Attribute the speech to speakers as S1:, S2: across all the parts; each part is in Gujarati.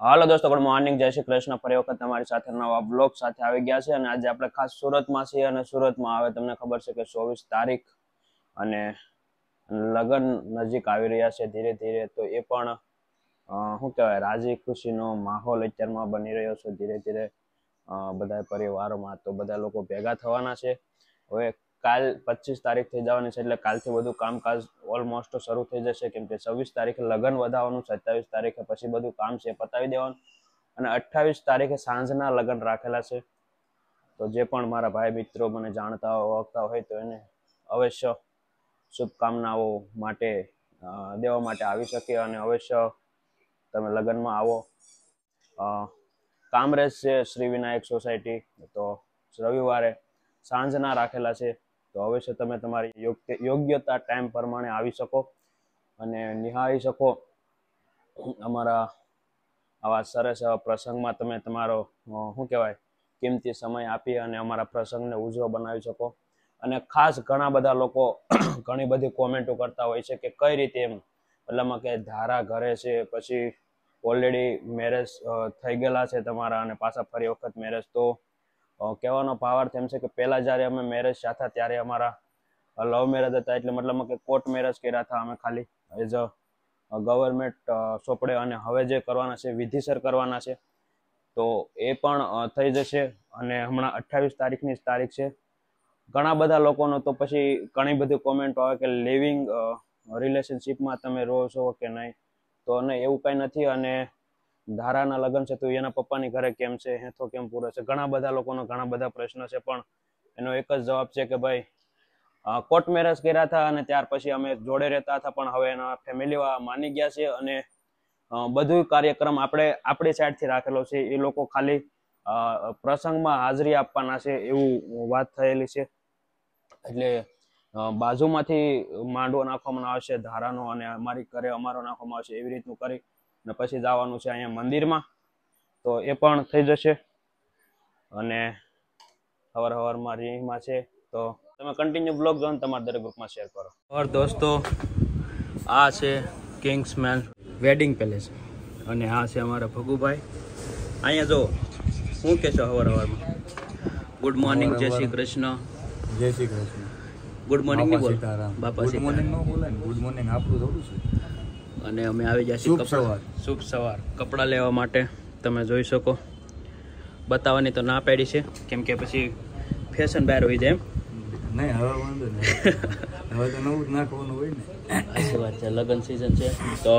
S1: હાલો દોસ્તો ગુડ મોર્નિંગ જય શ્રી કૃષ્ણ. ફરી વખત તમારી સાથે નવા બ્લોગ સાથે આવી ગયા છે અને આજે આપણે ખાસ સુરતમાં છીએ અને સુરતમાં આવે તમને ખબર છે કે ચોવીસ તારીખ અને લગ્ન નજીક આવી રહ્યા છે ધીરે ધીરે. તો એ પણ શું કહેવાય, રાજી ખુશીનો માહોલ અત્યારમાં બની રહ્યો છે ધીરે ધીરે. બધા પરિવારોમાં તો બધા લોકો ભેગા થવાના છે. હવે કાલ પચીસ તારીખ થઈ જવાની છે એટલે કાલથી બધું કામકાજ ઓલમોસ્ટ શરૂ થઈ જશે, કેમ કે છવ્વીસ તારીખે લગ્ન વધાવવાનું સત્તાવીસ તારીખે પછી બધું કામ છે પતાવી દેવાનું અને અઠ્ઠાવીસ તારીખે સાંજના લગ્ન રાખેલા છે. તો જે પણ મારા ભાઈ મિત્રો મને જાણતા ઓળખતા હોય તો એને અવશ્ય શુભકામનાઓ માટે દેવા માટે આવી શકે અને અવશ્ય તમે લગ્નમાં આવો. કામ છે શ્રી વિનાયક સોસાયટી, તો રવિવારે સાંજના રાખેલા છે. તો અવશ્ય તમે તમારી યોગ્ય, યોગ્યતા ટાઈમ પ્રમાણે આવી શકો અને નિહાળી શકો. અમારા આવા સરસ એવા પ્રસંગમાં તમે તમારો શું કહેવાય, કિંમતી સમય આપી અને અમારા પ્રસંગને ઉજવો બનાવી શકો. અને ખાસ ઘણા બધા લોકો ઘણી બધી કોમેન્ટો કરતા હોય છે કે કઈ રીતે એમ એટલામાં કે ધારા ઘરે છે, પછી ઓલરેડી મેરેજ થઈ ગયેલા છે તમારા અને પાછા ફરી વખત મેરેજ તો કહેવાનો ભાવાર્થ એમ છે કે પહેલાં જ્યારે અમે મેરેજ થયા ત્યારે અમારા લવ મેરેજ હતા, એટલે મતલબ કે કોર્ટ મેરેજ કર્યા હતા અમે ખાલી. એઝ અ ગવર્મેન્ટ સોંપડે અને હવે જે કરવાના છે વિધિસર કરવાના છે, તો એ પણ થઈ જશે. અને હમણાં અઠ્ઠાવીસ તારીખની જ તારીખ છે. ઘણા બધા લોકોનો તો પછી ઘણી બધી કોમેન્ટો આવે કે લિવિંગ રિલેશનશિપમાં તમે રહો છો કે નહીં. તો અને એવું કંઈ નથી અને ધારાના લગ્ન છે, તો એના પપ્પાની ઘરે કેમ છે, હેથો કેમ પૂરો છે? ઘણા બધા લોકોનો ઘણા બધા પ્રશ્ન છે, પણ એનો એક જ જવાબ છે કે ભાઈ કોર્ટ મેરેજ કર્યા હતા અને ત્યાર પછી અમે જોડે રહેતા હતા, પણ હવે એના ફેમિલી માની ગયા છે અને બધું કાર્યક્રમ આપણે, આપણી સાઈડથી રાખેલો છે. એ લોકો ખાલી પ્રસંગમાં હાજરી આપવાના છે એવું વાત થયેલી છે. એટલે બાજુમાંથી માંડવો નાખવામાં આવશે, ધારાનો અને અમારી ઘરે અમારો નાખવામાં આવશે, એવી રીતનું કરી અને પછી જવાનું છે અહીંયા મંદિરમાં. તો એ પણ થઈ જશે. અને સવાર સવારમાં રીમાં છે. તો તમે કન્ટિન્યુ બ્લોગ જોઈને તમારા દરેક ગ્રુપમાં શેર કરો. ઓર દોસ્તો આ છે કિંગ્સમેન વેડિંગ પેલેસ અને આ છે અમારા ભગુભાઈ. અહીંયા જો શું કહેશો સવાર સવારમાં ગુડ મોર્નિંગ જય શ્રી કૃષ્ણ.
S2: જય શ્રી કૃષ્ણ.
S1: ગુડ મોર્નિંગ બોલ. બાપા
S2: ગુડ મોર્નિંગ નો ગુડ મોર્નિંગ આપણું થોડું છે.
S1: અને અમે આવી ગયા છીએ
S2: સવાર.
S1: શુભ સવાર. કપડાં લેવા માટે તમે જોઈ શકો. બતાવવાની તો ના પાડી છે કેમ કે પછી ફેશન બહાર હોય જાય એમ.
S2: નહીં હવે વાંધો નહીં. હવે તો નવું જ નાખવાનું હોય ને.
S1: સાચી વાત છે લગ્ન સિઝન છે. તો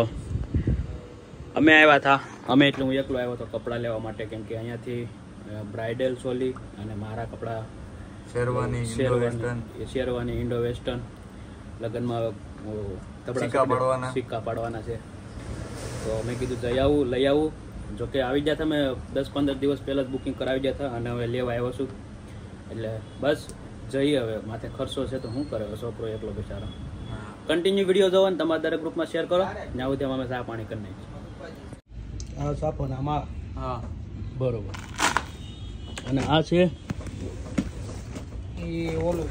S1: અમે આવ્યા હતા. અમે એટલે હું એકલો આવ્યો હતો કપડાં લેવા માટે કેમ કે અહીંયાથી બ્રાઇડલ સોલી અને મારા કપડાં
S2: sherwani Indo
S1: western. Sherwani Indo western. લગ્નમાં
S2: સિક્કા પાડવાના.
S1: સિક્કા પાડવાના છે. તો મેં કીધું જઈ આવું લઈ આવું. જોકે આવી ગયા તમે દસ પંદર દિવસ પહેલાં જ બુકિંગ કરાવી ગયા હતા અને હવે લેવા આવ્યો છું. એટલે બસ જઈએ હવે. માથે ખર્ચો છે તો હું કરે છોકરો એકલો બિચારો. કન્ટિન્યુ વીડિયો જોવો ને તમારા દરેક ગ્રુપમાં શેર કરો. ત્યાં સુધી અમે ચા પાણી કરી નાખીએ
S3: આ સાપોનામાં
S1: હા. બરોબર. અને આ છે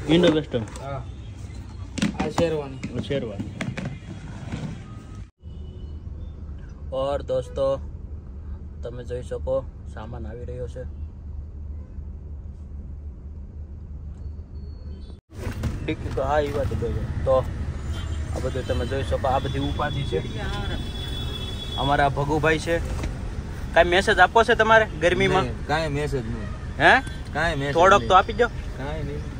S1: ઇન્ડો વેસ્ટર્ન
S3: હા. શેરવાની.
S1: ઓર દોસ્તો તમે જોઈ શકો સામાન આવી રહ્યો છે. ઠીક તો હા એ વાત તો આ બધું તમે જોઈ શકો આ બધી ઉપાધિ છે. અમારા ભગુભાઈ છે. કાંઈ મેસેજ આપવો છે તમારે ગરમીમાં?
S2: કાંઈ મેસેજ નહીં.
S1: હે?
S2: કાંઈ મેસેજ
S1: થોડોક તો આપી દો.
S2: કાંઈ નહીં.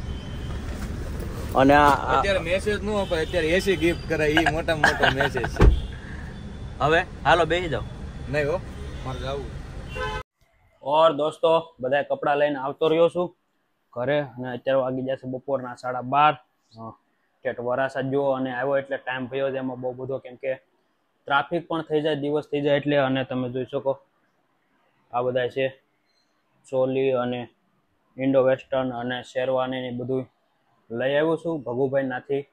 S1: અને
S2: અત્યારે મેસેજ નો અપાય અત્યારે એસી ગિફ્ટ કરાય એ મોટા મોટો મેસેજ છે.
S1: હવે હાલો બેસી જાઓ.
S2: નહીં હો મારે જવું
S1: ઓર દોસ્તો બધા કપડાં લઈને આવતો રહ્યો છું ઘરે અને અત્યારે વાગી જશે બપોરના સાડા બાર. કેટ વરાસા જુઓ અને આવ્યો એટલે ટાઈમ ભયો છે એમાં બહુ બધો કેમ કે ટ્રાફિક પણ થઈ જાય દિવસ થઈ જાય એટલે અને તમે જોઈ શકો આ બધા છે. ચોલી અને ઇન્ડો વેસ્ટર્ન અને શેરવાની બધું લઈ આવ્યો છું, ભગુભાઈ નાથી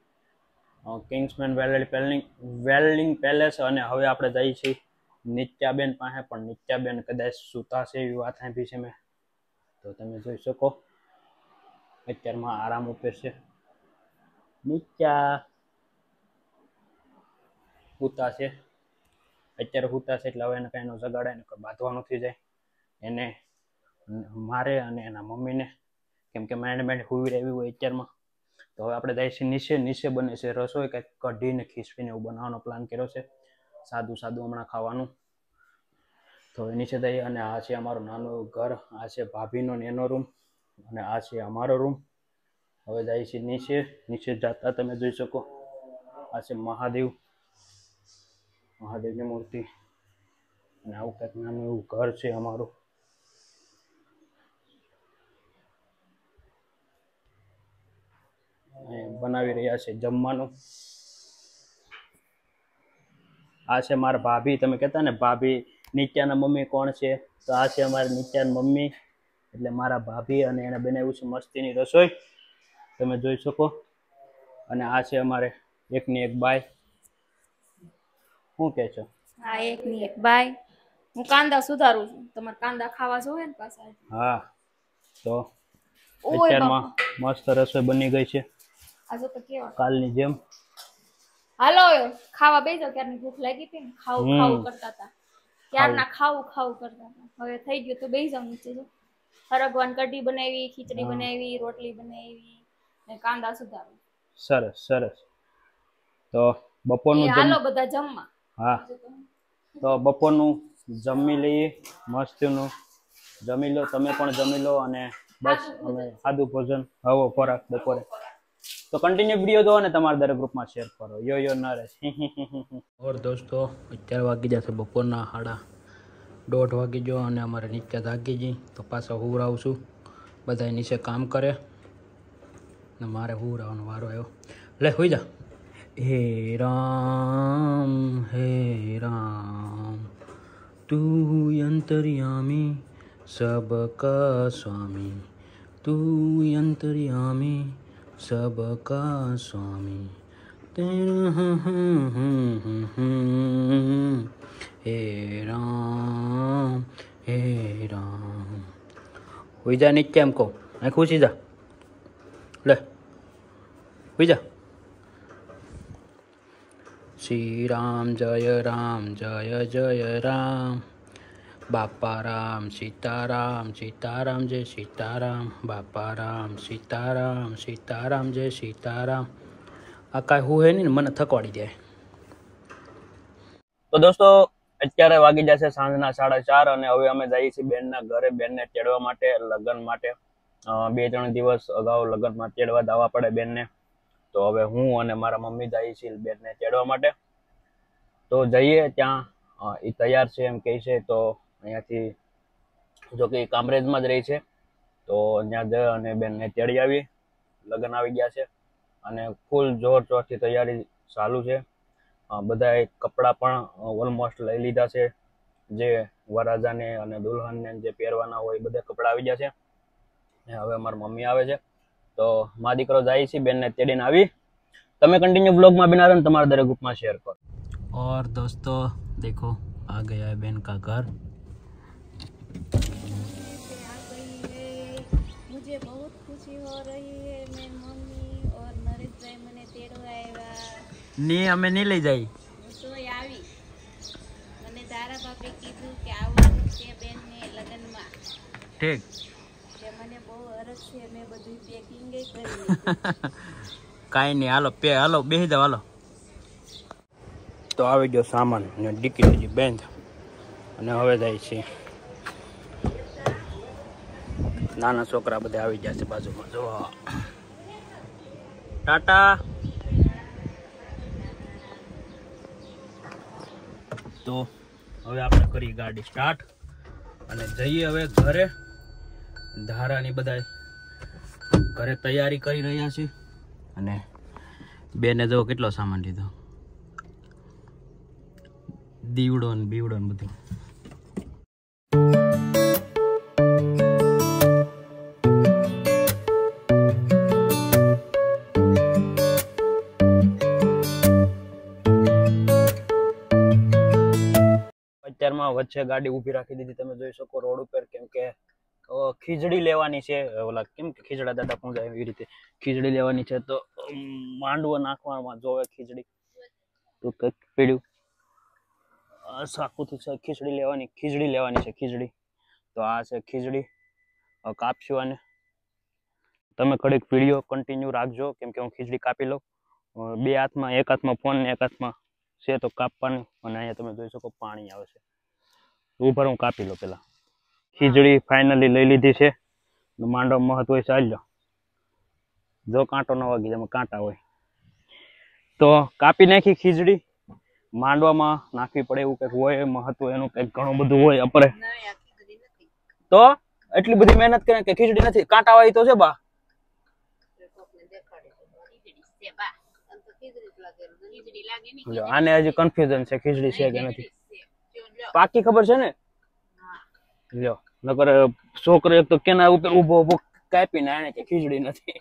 S1: કિંગ્સમેન વેલ્ડિંગ પેલિંગ વેલ્ડિંગ પેલેસ અને હવે આપણે જઈએ છીએ નિત્યાબેન પાસે, પણ નિત્યાબેન કદાચ સૂતા છે એવી વાત સાંભળી છે મેં. તો તમે જોઈ શકો, અત્યારમાં આરામ ઉપર છે. નિત્યા સૂતા છે અત્યારે હુતા છે એટલે હવે એને કાંઈ નો જગાડે ને બાંધવાનું થઈ જાય. એને મારે અને એના મમ્મીને, કેમ કે માંડ માંડ હુવી રહેવી હોય અત્યારમાં. તો હવે આપણે જાય છે નીચે નીચે બને છે રસોઈ કંઈક કઢીને ખીસવીને એવું બનાવવાનો પ્લાન કર્યો છે. સાદું સાદું હમણાં ખાવાનું. તો હવે નીચે જઈએ અને આ છે અમારું નાનું ઘર, આ છે ભાભીનો નેનો રૂમ અને આ છે અમારો રૂમ હવે જાય છે નીચે નીચે જતા તમે જોઈ શકો. આ છે મહાદેવ, મહાદેવની મૂર્તિ. અને આવું કંઈક નાનું એવું ઘર છે અમારું. બનાવી રહ્યા છે જમવાનું. આ છે મારા ભાભી. તમે કહેતા ને ભાભી નિત્યાના મમ્મી કોણ છે? તો આ છે અમારી નિત્યાના મમ્મી. એટલે મારા ભાભી અને એને બનાવ્યું છે મસ્તીની રસોઈ. તમે જોઈ શકો. અને આ છે અમારે એકની એક બાય શું કહે છો?
S4: હા એક ની એક બાય હું કાંદા સુધારું છું. તમારે કાંદા ખાવા જોવે ને પાછા?
S1: હા. તો અત્યારમાં મસ્ત રસોઈ બની ગઈ છે.
S4: આ જો તો કેવા.
S1: કાલની જેમ.
S4: હાલો ખાવા બેસો ક્યારની ભૂખ લાગી હતી ને? ખાવું ખાવું કરતા હતા. ક્યારના ખાવું. ખાવું કરતા હતા. હવે થઈ ગયું તો બેસી જાવ નીચે જો. હરગવાન કઢી બનાવી ખીચડી બનાવી રોટલી બનાવી ને કાંદા સુધારો
S1: સરસ સરસ. તો બપોરનું
S4: હાલો બધા જમવા.
S1: હા. તો. બપોરનું જમી લઈએ મસ્તનું. જમી લો તમે પણ જમી લો અને બસ અમે સાદું ભોજન હવો ખોરાક બપોરે. તો કન્ટિન્યુ વિડીયો જો અને તમારા દરેક ગ્રુપમાં શેર કરો યો યો નરેશ ઓર દોસ્તો અત્યારે વાગી જશે બપોરના સાડા દોઢ વાગી ગયો અને અમારે નીચે જાગી જઈ તો પાછા હુવરાવું છું બધા નીચે કામ કરે ને મારે હુવરાવાનો વારો આવ્યો લે હોઈ જા હે રામ હે રામ તું અંતર્યામી सबका स्वामी तू अंतर्यामी સબકા સ્વામી હે રામ હે રામ હોઈ જા કેમ કહો અહીં ખુશી જા લે હોઈ જા શ્રી રામ જય રામ જય જય રામ બાપા રામ સીતારામ સીતારામ જય સીતારામ બાપા રામ સીતારામ સીતારામ જય સીતારામ. આ કાંઈ હું હે ને, મને થકવાડી જાય તો દોસ્તો, અત્યારે વાગી જશે સાંજના સાડા ચાર અને હવે અમે જઈએ છીએ બેનના ઘરે, બેનને તેડવા માટે, લગ્ન માટે. બે ત્રણ દિવસ અગાઉ લગ્નમાં તેડવા દાવા પડે બેનને. તો હવે હું અને મારા મમ્મી જઈએ છીએ બેનને તેડવા માટે. તો જઈએ ત્યાં એ તૈયાર છે એમ કહે છે, તો અહીંયાથી જો કે કામરેજમાં જ રહી છે, તો ત્યાં જ અને બેનને તેડી આવી, લગ્ન આવી ગયા છે અને ફૂલ જોર જોરથી તૈયારી ચાલુ છે. બધાએ કપડાં પણ ઓલમોસ્ટ લઈ લીધા છે. જે વરરાજાને અને દુલ્હનને જે પહેરવાના હોય બધા કપડાં આવી ગયા છે. હવે મારી મમ્મી આવે છે. તો મા દીકરો જાય છે, બેનને તેડીને આવી. તમે કન્ટિન્યુ બ્લોગમાં બના તમારા દરેક ગ્રુપમાં શેર કરો. ઓર દોસ્તો, દેખો, આ ગયા બેન કા ઘર.
S5: मुझे बहुत खुशी हो रही है मैं मम्मी और नरेश भाई મને તેડવા આવ્યા
S1: नहीं हमें नहीं ले जाई
S5: હું સોય આવી અને તારા બાપે કીધું કે આવવાનું છે બેનને લગ્નમાં
S1: ठीक
S5: કે મને બહુ હરખ છે મેં બધું પેકિંગ કરી લીધું.
S1: કાંઈ નહીં હાલો પે હાલો બેસી જાઓ હાલો તો આવી ગયો સામાન ને ડીકી હજી બેન્ડ અને હવે જાય છે નાના છોકરા બધા આવી ગયા છે બાજુમાં. જો ટાટા. તો હવે આપણે કરી ગાડી સ્ટાર્ટ. અને જઈએ હવે ઘરે. ધારાની બધા ઘરે તૈયારી કરી રહ્યા છે. અને બેને જો કેટલો સામાન લીધો? દીવડો ને બીવડો ને બધું. અત્યારમાં વચ્ચે ગાડી ઊભી રાખી દીધી. તમે જોઈ શકો રોડ ઉપર કેમ કે ખીચડી લેવાની છે. ઓલા કેમ કે ખીચડા દાદા પૂજા એવી રીતે. ખીચડી લેવાની છે તો માંડવો નાખવામાં જોવે ખીચડી તો કંઈક પીડ્યું. સાકુથી છે ખીચડી લેવાની ખીચડી લેવાની છે ખીચડી તો આ છે ખીચડી કાપશું અને તમે કડીક વીડિયો કન્ટિન્યુ રાખજો, કેમ કે હું ખીચડી કાપી લઉં. બે હાથમાં, એક હાથમાં ફોન ને એક હાથમાં છે તો કાપવાનું. અને અહીંયા તમે જોઈ શકો પાણી આવે છે. ઉભર હું કાપી લો પેલા. ખીચડી ફાઇનલી લઈ લીધી છે. માંડો મહત્વ ચાલ્યો જો. કાંટો ન વાગી જેમાં કાંટા હોય. તો કાપી નાખી ખીચડી માંડવામાં નાખવી પડે એવું કંઈક હોય મહત્વ એનું કંઈક ઘણું બધું હોય આપણે તો એટલી બધી મહેનત કરે કે ખીચડી નથી. કાંટા વાળી તો છે બા. આને હજી કન્ફ્યુઝન છે ખીચડી છે કે નથી? પાકી ખબર છે ને? લ્યો. નકર છોકરો એક તો કેના ઉપર ઊભો કાપી કાપીને આને કે ખીચડી નથી.